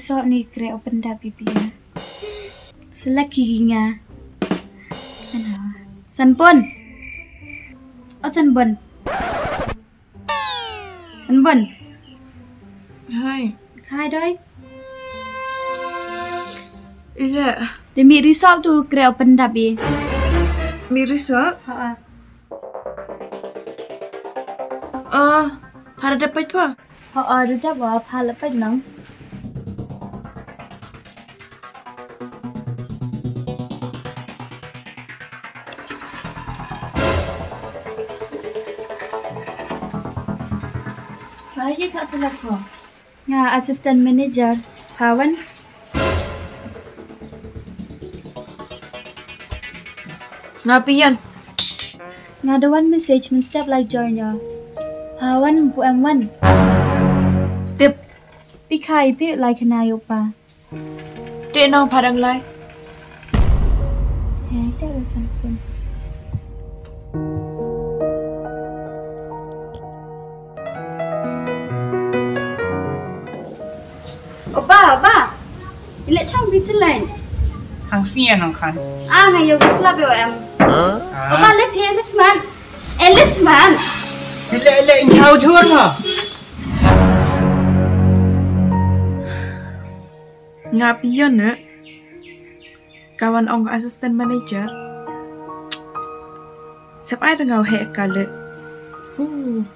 demi resort ni kre open da pipi na. Selak gigi nga. Ano? San pun? O san bun? San bun? Hai. Khai doi. Iya. Demi resort tu kre open da pi. Mirisa. Ha. Ah, para dapat pa. Ha ada dah ba pha la pa nang. Je tak salah ko. Nga assistant manager. Pawan. Ngapi yan? Nga ada one message men step like join ya. Pawan bu em one. Tip. Pi khai pi like na yo pa. Dek nang padang lai. Hai dah lah san Opa, opa. Ilek chang bi selain. hàng xia nó khăn Ah, ngayon slap yo em. Opa, le pe Elisman. Elisman. thì lệ lệ nhau chuột hả Ngapi yan ne? Kawan ong assistant manager. Siapa ada ngau hek kale? Uh.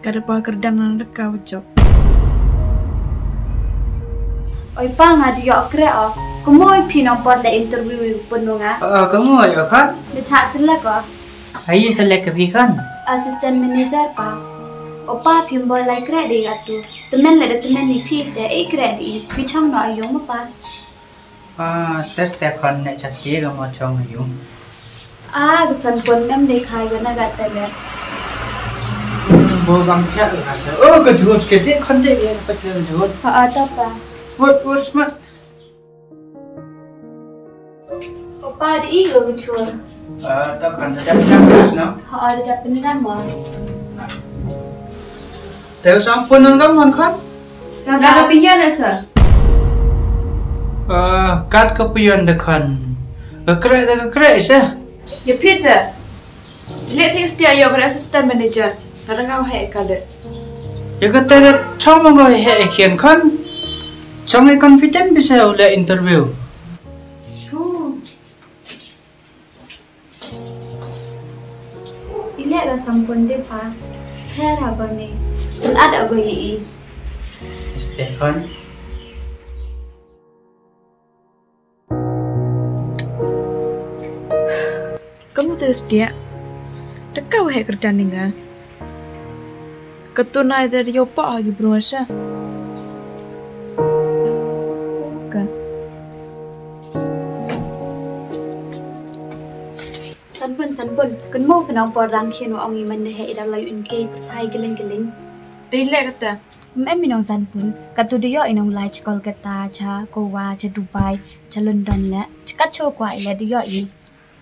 Kada pa kerdang nang dekau job. Oi panga di yo kre o. Kemoi pinong pot le interview penunga. Oh, kemoi yo kan? Di cha selek o. Ayu selek ke bi kan? Assistant manager pa. Opa pim boy lai kre di atu. Temen le temen ni pi te e kre di. Pi chang no ayu ma pa. Ah, tes te kon ne chat ti ga mo chong ayu. Ah, gsan kon mem de khai ga na ga te le. Bo bang pya ga sa. Oh, ga jhot ke de kon de ye pa ke jhot. Ha ata pa. What, what's my... Papa, ada iya ke cua? Uh, tak kan, ada jam-jam no? Ha, ada jam ramon. Tahu sampun nang ramon kan? Nang kepian ya, sir? Uh, kat kepian dekan. Gekrek dah gekrek, sir. Ya, Peter. Lihat things dia yo kepada assistant manager. Sekarang kau hek kada. Ya, kata dia, cuma kau hek kian kan? Cái confident bisa ule interview ile ga sampun de pa. Hera ga ne. Ul ada ga i. Stefan Kamu terus dia. Dekau hek kerdan ninga. Ketunai dari yo pa lagi beruasa. Sanpun. Kun mo pinong por rang khienu ong i man de he da lai un ke thai geling geling. Tidak kata. Em minong sanpun. Katu de yo inong lai cha Kolkata cha Goa cha Dubai cha London le. Cha cho kwa ile de yo i.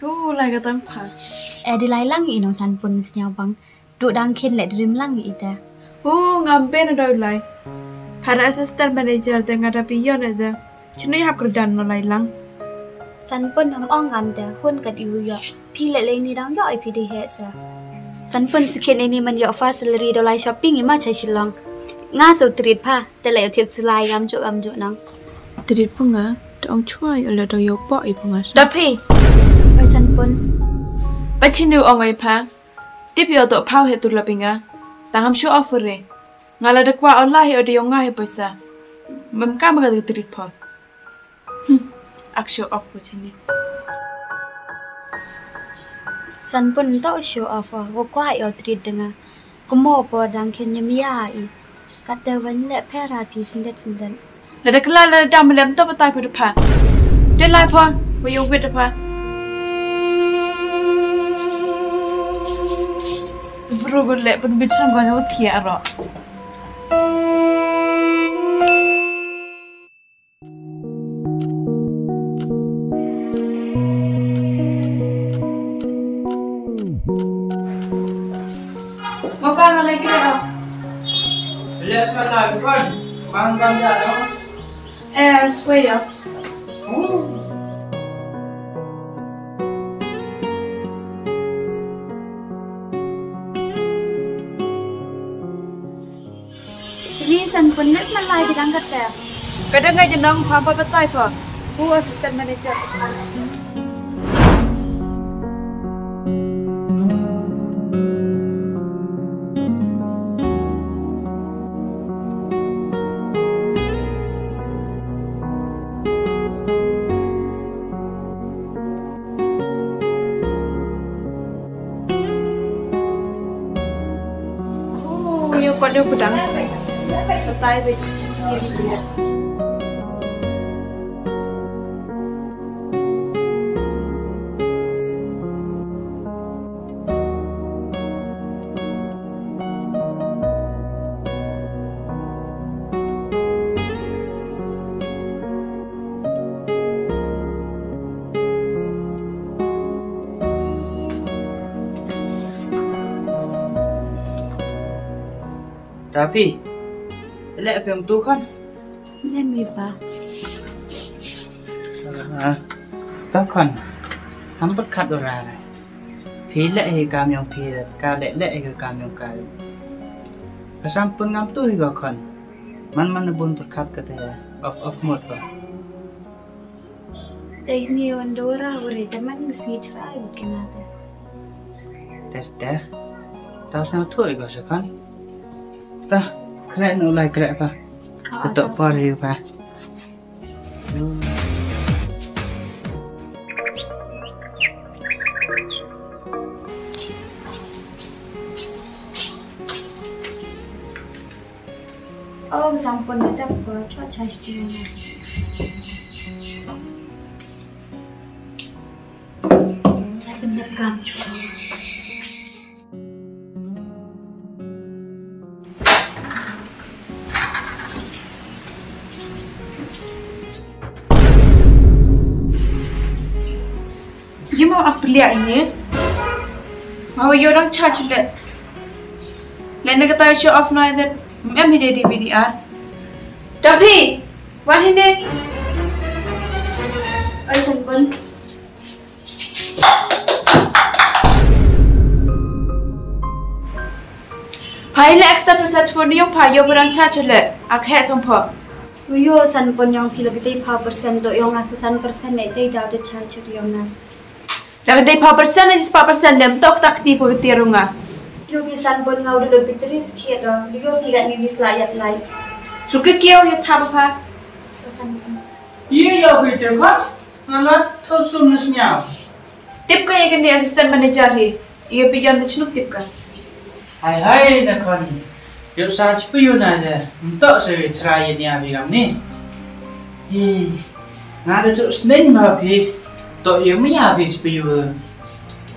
Oh, lagi kata apa? E di lai lang inong sanpun snyao bang. Du dang khin le dream lang i ta. Oh, ngampen ada ulai. Para asisten manager dengan ada pion ada. Cuma ya kerdan no lai lang. Sanpun ham ong ngam te hun kat iu yo. Pi le le ni dang yo i pi de he sa. Sanpun sikhen ini man yo fa salary do lai shopping i ma cha shilong. Nga so treat pa te le thiet sulai gam jo gam jo nang. Tidak punga, dong cuai oleh do yo po i punga. Tapi, Oi sanpun. pacinu ongai pa. Tip yo to pau he tu lapinga. Tangam show offer re. Ngala de kwa online o de yo ngai pesa. Mem ka maga de trit po. Hmm. Ak show off ko chini. Sanpun to show off ah. Wo kwa yo treat denga. Kumo po dang khen nyam ya i. Kat te wan le pera pi sindet sindet. La de kala la dam lem to patai po de pa. De lai po, wo yo wit de pa. Bro gue lek pun bit sang gua jauh tia ro. Mam cambiado? É, sou eu. Hum. Reason for this man like the Rangatel. Kadang aja nang pampa betai tuh. Who assistant manager? pode eu botar? Tá. tá, tá. tá Kapi. Ele pem tu kan? Ele mi ba. Ah. Ta kan. Ham pat khat ora ra. Phi le he kam yong phi ka le le he kam yong ka. Kasam pun ngắm tu he ga kan. Man man bun pat khat ka te of of mod ba. Tekni ondora ore teman switch ra ikinate. Teste. Taus nau tu he ga kan? ta. Kre no lai kre pa ta to pa re pa Oh, dòng quần đấy tập cho trái stream này. Lại bình nhập cảm cho Bilang charge let. Let na kata show off na that. Mem hine DVD ar. Tapi, wan hine. Aisan bun. Pahile extra charge for niyo pa yo bilang charge let. Akhe sompo. Yo san pon yang pilagitay pa persen do yung asa san persen ay tay daw de charge yung na. Dak dei pa persen is pa persen dem tok tak ti po tirunga. Yo bi sampun ngau de bitris kiat do. Yo bi gat ni bis layat lai. Suki kiau you thap pa. Ye yo ala tho sum nas nyao Tip ka yegan di assistant manager hi. Iyo bigyan de chnuk tip ka. hai hai na kon yo sa chi pu yo na le mto se try ni abi gam ni hi nga de chu sneng ma phi to yo mi ya bi chi pu yo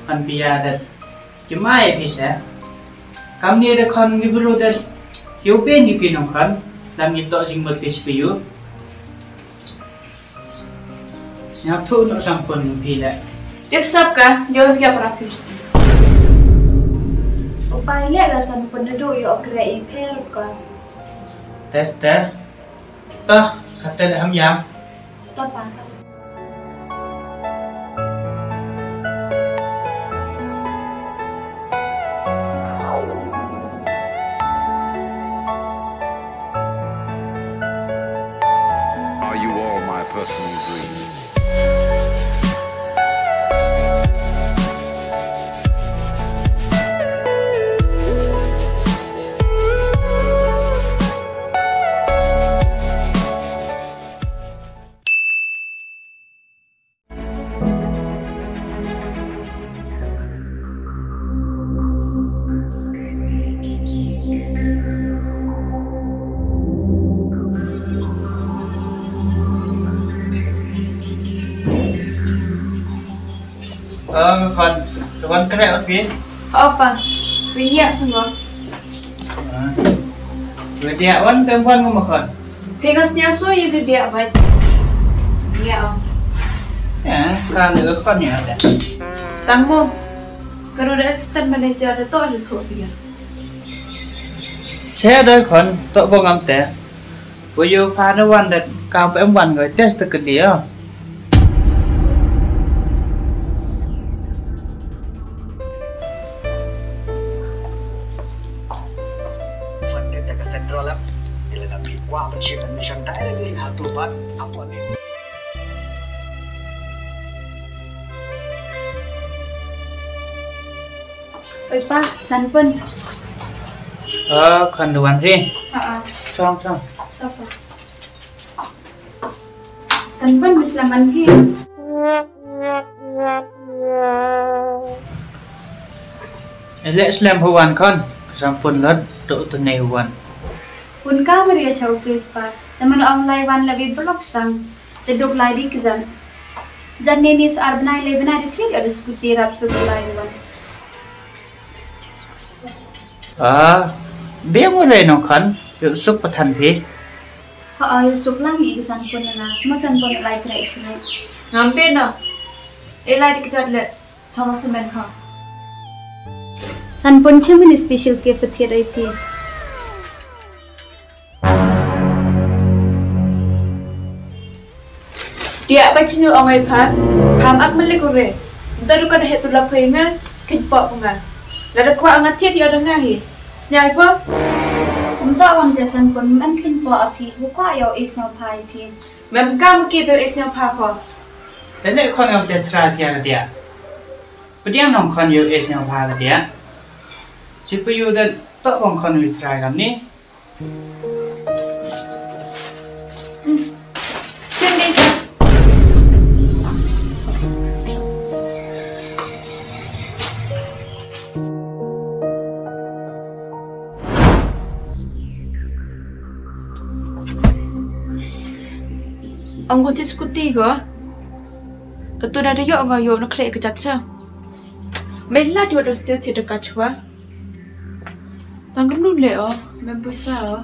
an bi ya da yo mai phi se kam ni de kon ni bru de yo pe ni pi nong kan lam ni to jing mal phi chi pu yo Siap tu nak sampun pi le. Tip sap ka, yo bigyan para pi. Upai le ga sampun de do yo kre i per ko. Test te. Ta, kata le ham yam. Ta person you dream. pi? Apa? Wiya sungguh. Gede awan tempuan mau makan. Pegasnya so ya gede awan. Iya om. Ya, kan itu kan ya ada. Tambo, kalau ada asisten manajer itu ada tuh dia. Thế đôi à, dạ. khẩn, tội vô ngắm tế Bởi dù phá nó văn đặt cao với em văn người test được cái đĩa partnership and mission directly in how upon it. Uy, pa, saan po? Uh, kanduan rin. Oo. Saan, saan? Saan po, mas laman rin. Ilek slam huwan kan? Saan po lad, doot na huwan. Uh, Kun ka Maria Chow Facebook, naman ang laywan labi blog sang, the dog lady kizan. Jan nenis arbnai lebenai di tiri ada skuti rap suku laywan. Ah, biar mulai nongkan, yuk suk petan pi. Ha, yuk suk lang ni kizan pun na, masan pun lay kira ikhlas. Ngampir na, elai dikejar le, cawasumen ha. San pun ciumin special gift tirai pi. กจันจันเนนิสอาร์บนายเลบนายที่อดสกุตีรับสุดไลน์วัน Ờ, biết có lời nó khẩn. Được xúc bà thần phí. เขาอายุสุกลังอีกสันคนนะมาสันคนไลน์ใครใช่ไหม งามเป็นเนาะเอไลดิกจัดเลยชอบมาสุเมนค่ะ สันปนเชื่อมันสเปเชียลเกฟเทียร์ไอพี เดี๋ยวไปชินูเอาไงพักพามอักมันเล็กกูเร่แต่ดูกันเหตุลับเพลงอ่ะขึ้นปอกมึงอ่ะแล้วดูกว่าอังเทียที่เอาดังง่ายสัญญาพ่อ ผมต้องวันเดียสันปนมันขึ้นปออพีบุกว่าเอาเอสโนพายพี แม่ก้าเมื่อกี้ตัวเอสเนียพาพอ Lệ con em te try pia cái dia. But dia non con you is no pa cái dia. Chỉ bây giờ dat to con con you try gam ni. mengu ti skuti ke? Ketua dah dia orang yo nak klik ke jatsa. Mela dia ada setia tidak dekat cua. Tanggung dulu le oh, membesa oh.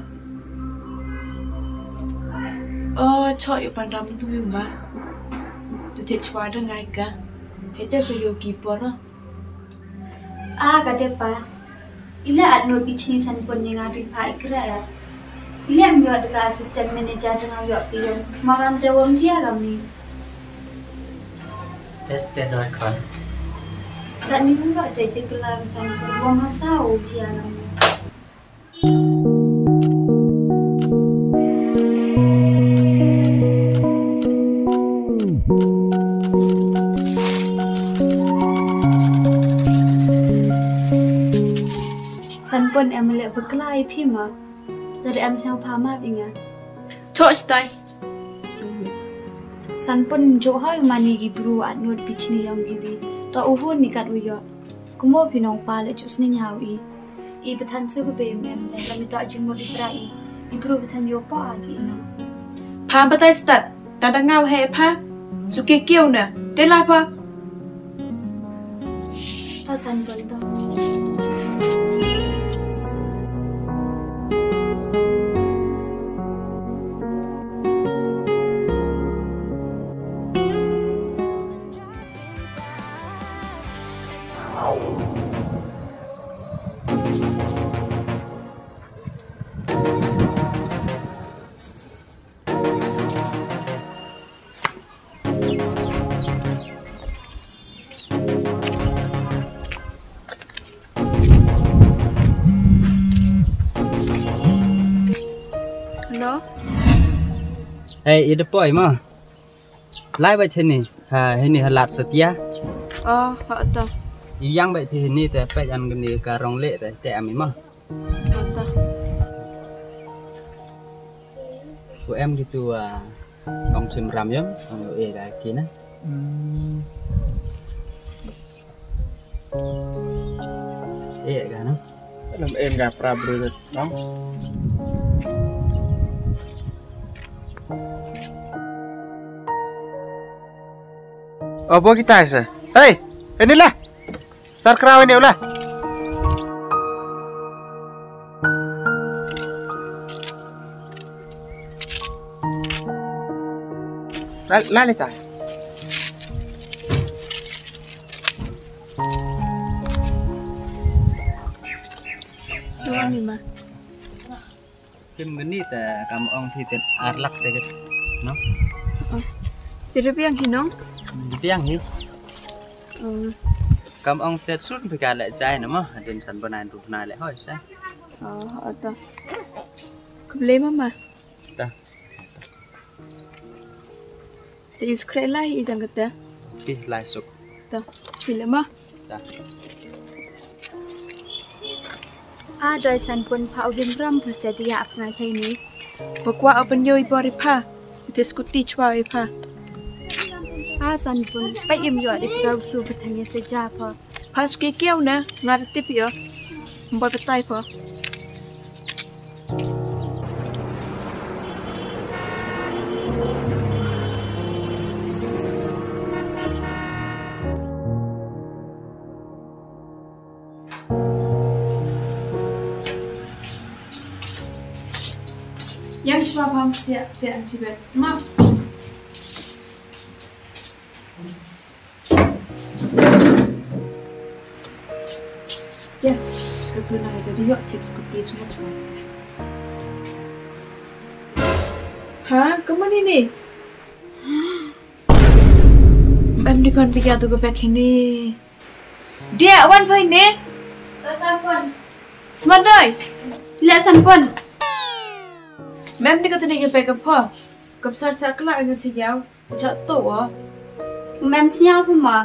Oh, cok yuk pandam tu yuk ba. Jadi cua dah naik ke? Hei tu yuk kipor. Ah, kata pa. Ila adnur bicini sanpon yang ada pa ikra ya. Ah. William awak adalah asisten manajer dengan awak pilihan. Malam dia wong dia kami. dia dah kan. Tak ni pun rasa itu kelang sampai wong masau dia lah kami. Sampun emelek berkelahi pima, ปนว่ามาเศร้าจียากำนี้ สันปนเอ็มเละบกลายพี่มาแต่เอ็มเซลพามาอีกไง Thôi, stay. สันปนโจห้อยมานีกิบรูอัดนวดปิชนียองกีวีต่ออุหุนนิกัดอุยอกุโมพี่น้องปาเลจุสนิยาวอีอีประธานสุกเบมเอ็มแต่ละมีต่อจิงโมดิปราอีอีบรูประธานโยปอากีนะ Phàm bà tay stat, đã đã ngao hệ phá. Dù kia kêu nè, để lại phá. ต่อสัน Hey, itu apa ima? Lái vậy thế này, ha, thế này là sốt ya. Ờ, hả ta. Yang vậy thì thế này, tại phải ăn cái này cà rong lệ, tại tại em mà. Hả ta. Của em gitu à, ông chim ram yếm, ông ở đây kia nè. Iya kan? làm em gak pernah berubah, bang. अब कि आएस है हेनी ल सर्क आने ल लाले ला ni ta kam ong thi te arlak te ke no? Tira piang hi nong piang hi. Ừ. Kam ong te sun pe ka la chai na ma den san banan ru na le hoi sa ờ, ờ ta. Cầm lấy mà ta. Sẽ dùng cái này là gì rằng cái ta. Cái lái sục ta. Chỉ là ផាដោយសានពុនផៅវិញរំភសេតិយាអផ្នាឆៃនេះបកវាអបញ្ញុយបរិផាទេសគុទីឆ្វៃផាអាសានពុនបៃយមយោរិប្រោសុបធញ្ញសេចាផាផាស្គីកៀវណាងាតតិពយោបំបតៃផា Job haben, sehr, sehr im Tibet gemacht. Yes, wir tun noch wieder die Jörg, jetzt gut, jetzt muss. Ha, komm mal in die. Ich kann mich ja doch weg in die. Der, wann war ich in. Smart Noise. Lass anfangen. Mem ni kata dia ingin pergi apa? Ke besar cak kelak dengan cik Yau. Cak tu ah. Mem senyap apa, Ma?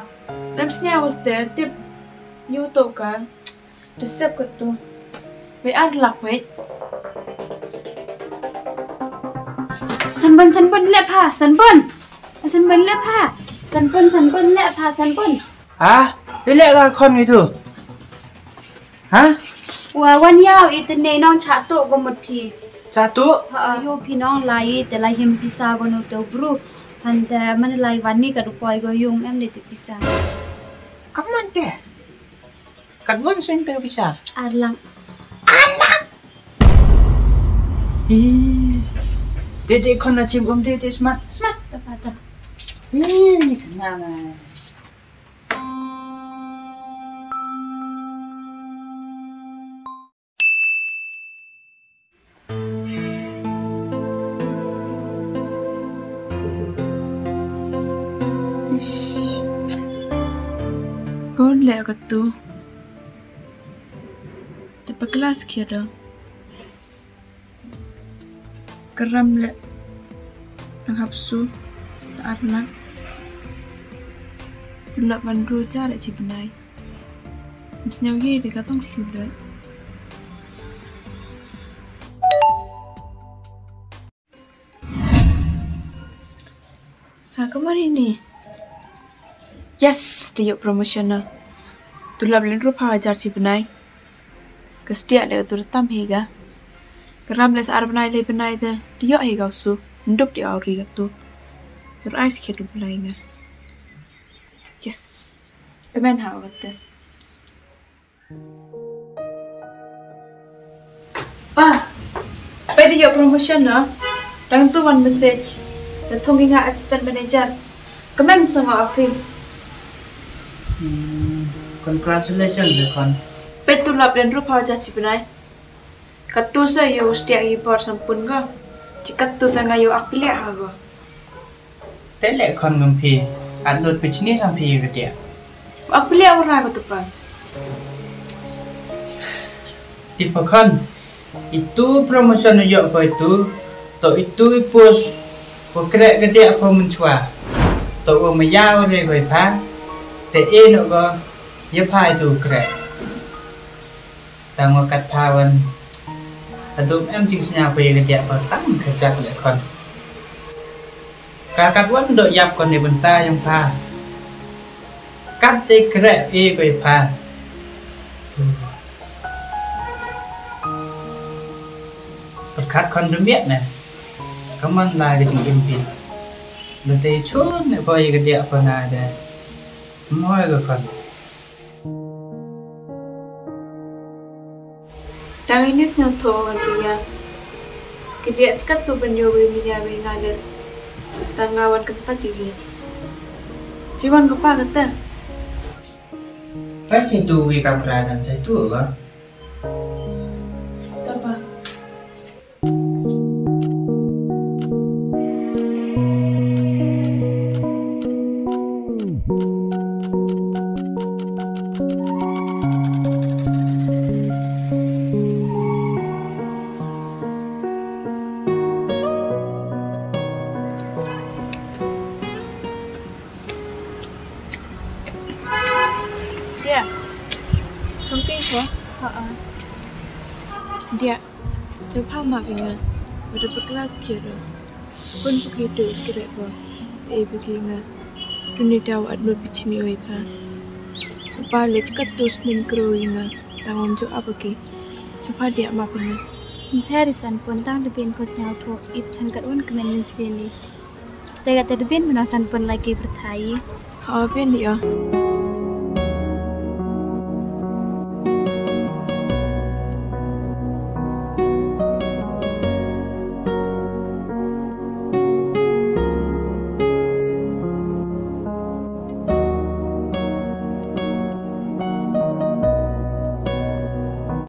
Mem senyap was there. Dia... Dia kan? Dia siap ke tu. Wei ad lak wei. Sanpun, sanpun, lep ha, sanpun. Sanpun, lep ha. Sanpun, sanpun, lep ha, sanpun. Ha? Lep kan kon ni tu? Ha? Wah, wan yau itu ni nong cak tu gomut pih. Satu. Ha. Yo pinong lai telah him pisah gono tu bro. Hante mana lai wani kadu poy go yung em de pisah. man mana? Kat bon sen tu pisah. Arlang. Anak. Hi. Dede kona cium om dede smart smart tapa tapa. Hmm, kenapa? Kau lek ke tu. Tepat kelas kira. Keram lek. Nang hapsu. Saat nak. Tulak bandru cara ci benai. Misnyau ye dia katong sudah. Ha, kemana ni? Yes, dia promotional. Tulap len rupa ajar si benai. Kestia le tu tam hega. Keram les ar benai le benai de. Dia hega su. Nduk dia auri tu. Your eyes kira benai nga. Yes. Kemen ha kata. Pa. Pada dia promotion na. Dang tu one message. Da thongi nga assistant manager. Kemen sama apil. Hmm, Congratulations, Lekhan. Betul lah pelan rupa aja cipenai. Katu saya yo setiap ibar sampun go. Jika tu tengah yo aku lihat hago. Telek kon gempi. Adut pecini sampai ke dia. Aku lihat orang aku tepat. Tipe kan itu promotion yo apa itu? To itu ipus. Bukrek ke dia apa mencua. To wa mayau le bai pa. Te e no go yapai tu kre tang kat pawan tụm em jing snya pe ke dia pa tang kejak le kon ka kat wan do yap kon ni benta yang e pa kat te kre e pe pa khát con đứa biết này cảm ơn lại cái chừng im pin lần tay chốt này coi cái địa phần này để mỗi cái phần to dia. Kedia cikat tu penyo we minya we ngale. Tangawan kata gigi. Jiwan kepa kata. Phải chạy tu vì cầm ra dần chạy tu ở Pun begitu kira ba. Te beginga. Duni daw adno pichini oi pa. Pa lech kat tos nin kro inga. Tangom jo abaki. So pa dia ma. Pheri san pon tang de bin ko snyau tho ip than kat un kmen min se ni. Te ga te de berthai. Ha ben dia.